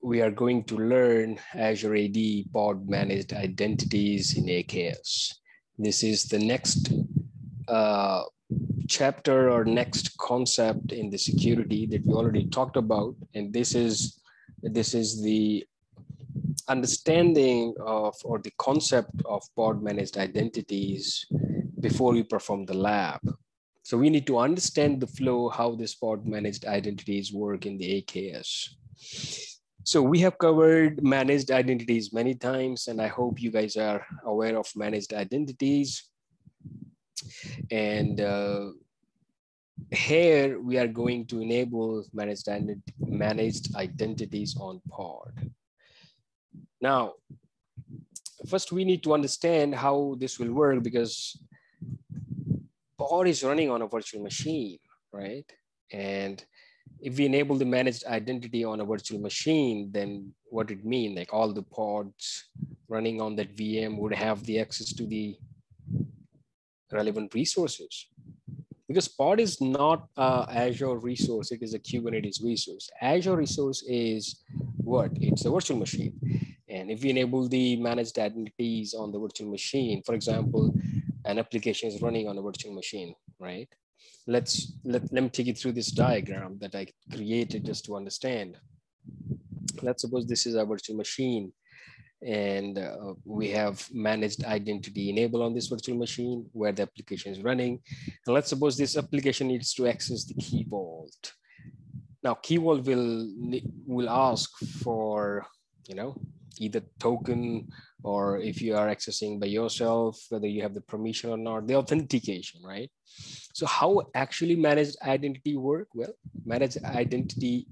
we are going to learn Azure AD pod managed identities in AKS. This is the next uh, chapter or next concept in the security that we already talked about. And this is, this is the understanding of or the concept of pod managed identities before we perform the lab. So we need to understand the flow, how this pod managed identities work in the AKS. So we have covered managed identities many times, and I hope you guys are aware of managed identities. And uh, here we are going to enable managed, managed identities on pod. Now, first we need to understand how this will work because pod is running on a virtual machine, right? And if we enable the managed identity on a virtual machine, then what it mean? Like all the pods running on that VM would have the access to the relevant resources. Because pod is not a Azure resource, it is a Kubernetes resource. Azure resource is what? It's a virtual machine. And if we enable the managed identities on the virtual machine, for example, an application is running on a virtual machine, right? Let's let, let me take you through this diagram that I created just to understand. Let's suppose this is our virtual machine and uh, we have managed identity enable on this virtual machine where the application is running. And let's suppose this application needs to access the key vault. Now key vault will, will ask for, you know, either token or mm-hmm. if you are accessing by yourself, whether you have the permission or not, the authentication, right? So how actually managed identity work? Well, managed identity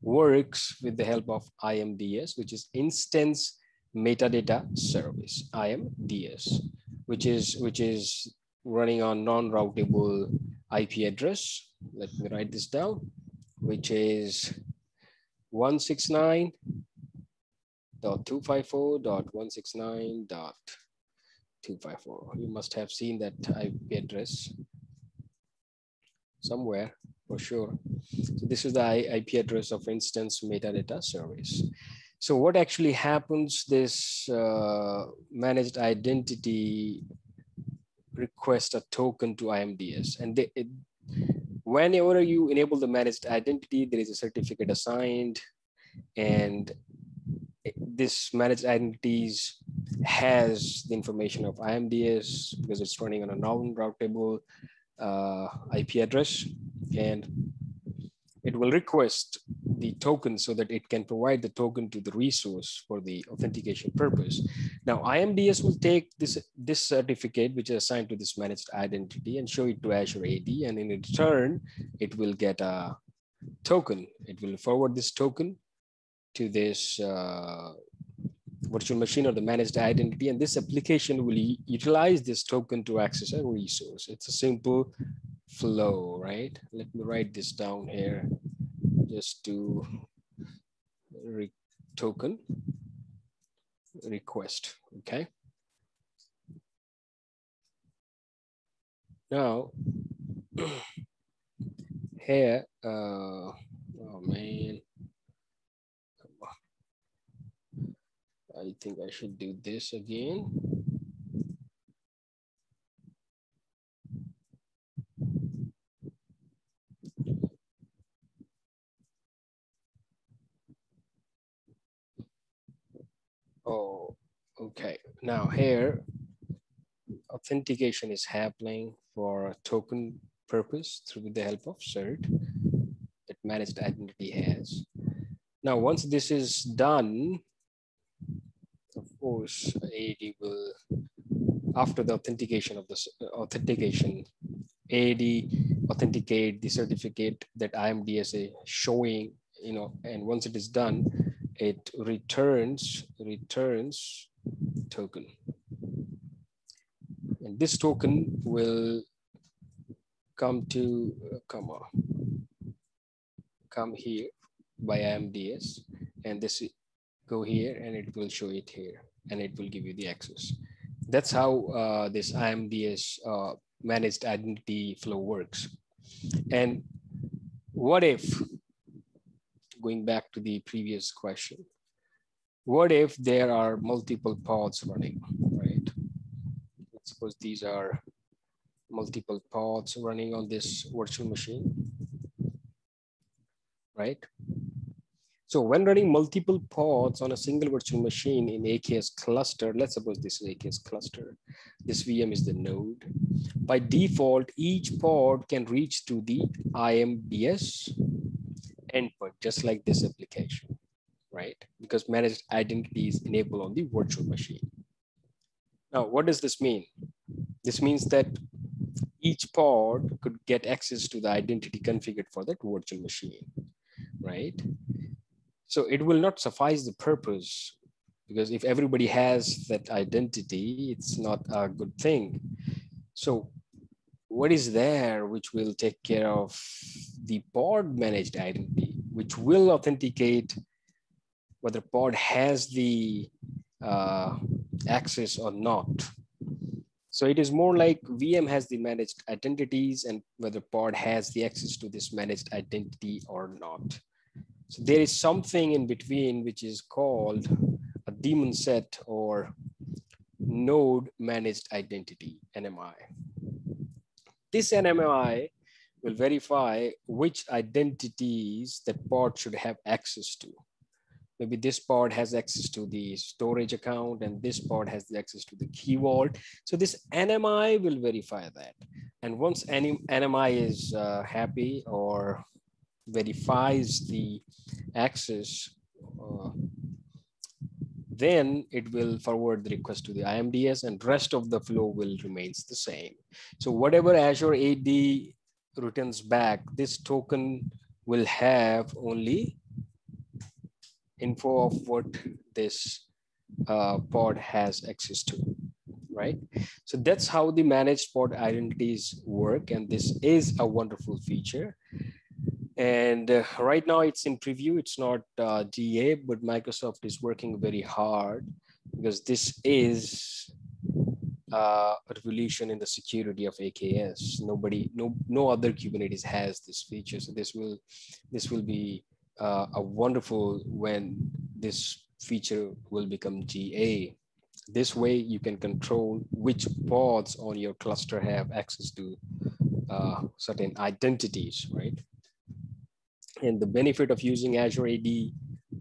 works with the help of IMDS, which is instance metadata service, IMDS, which is, which is running on non-routable IP address. Let me write this down, which is 169 254.169.254. You must have seen that IP address somewhere for sure. So this is the IP address of instance metadata service. So what actually happens, this uh, managed identity request a token to IMDS. And they, it, whenever you enable the managed identity, there is a certificate assigned and this managed identities has the information of IMDS because it's running on a non-routable uh, IP address and it will request the token so that it can provide the token to the resource for the authentication purpose. Now IMDS will take this, this certificate, which is assigned to this managed identity and show it to Azure AD. And in return, it will get a token. It will forward this token to this uh, virtual machine or the managed identity. And this application will utilize this token to access a resource. It's a simple flow, right? Let me write this down here just to re token request, okay? Now, here, uh, oh man, I think I should do this again. Oh, okay. Now here, authentication is happening for a token purpose through the help of CERT that managed identity has. Now, once this is done, course, AD will, after the authentication of the authentication, AD authenticate the certificate that IMDSA showing, you know, and once it is done, it returns, returns token. And this token will come to, uh, come on, come here by IMDS, and this go here and it will show it here and it will give you the access. That's how uh, this IMDS uh, managed identity flow works. And what if, going back to the previous question, what if there are multiple pods running, right? Let's suppose these are multiple pods running on this virtual machine, right? So when running mm. multiple pods on a single virtual machine in AKS cluster, let's suppose this is AKS cluster, this VM is the node. By default, each pod can reach to the IMDS endpoint, just like this application, right? Because managed identity is enabled on the virtual machine. Now, what does this mean? This means that each pod could get access to the identity configured for that virtual machine, right? So it will not suffice the purpose because if everybody has that identity, it's not a good thing. So what is there which will take care of the pod managed identity, which will authenticate whether pod has the uh, access or not. So it is more like VM has the managed identities and whether pod has the access to this managed identity or not. So there is something in between which is called a daemon set or node managed identity, NMI. This NMI will verify which identities that pod should have access to. Maybe this pod has access to the storage account and this pod has the access to the key vault. So this NMI will verify that. And once NMI is uh, happy or verifies the access, uh, then it will forward the request to the IMDS and rest of the flow will remains the same. So whatever Azure AD returns back, this token will have only info of what this uh, pod has access to, right? So that's how the managed pod identities work. And this is a wonderful feature. And uh, right now it's in preview, it's not uh, GA, but Microsoft is working very hard because this is uh, a revolution in the security of AKS. Nobody, no, no other Kubernetes has this feature. So this will, this will be uh, a wonderful when this feature will become GA. This way you can control which pods on your cluster have access to uh, certain identities, right? And the benefit of using Azure AD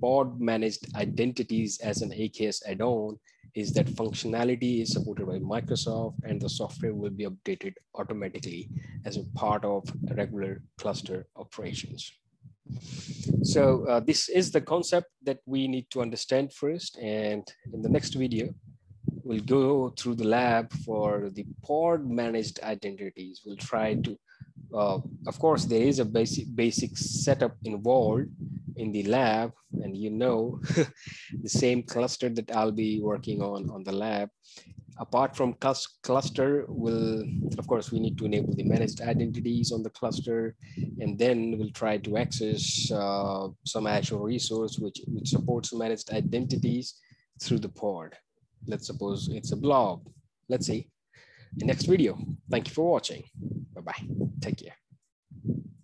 pod managed identities as an AKS add-on is that functionality is supported by Microsoft and the software will be updated automatically as a part of regular cluster operations. So uh, this is the concept that we need to understand first. And in the next video, we'll go through the lab for the pod managed identities. We'll try to uh, of course, there is a basic basic setup involved in the lab, and you know the same cluster that I'll be working on on the lab. Apart from cluster, will of course we need to enable the managed identities on the cluster, and then we'll try to access uh, some Azure resource which which supports managed identities through the pod. Let's suppose it's a blob. Let's see next video. Thank you for watching. Bye-bye. Take care.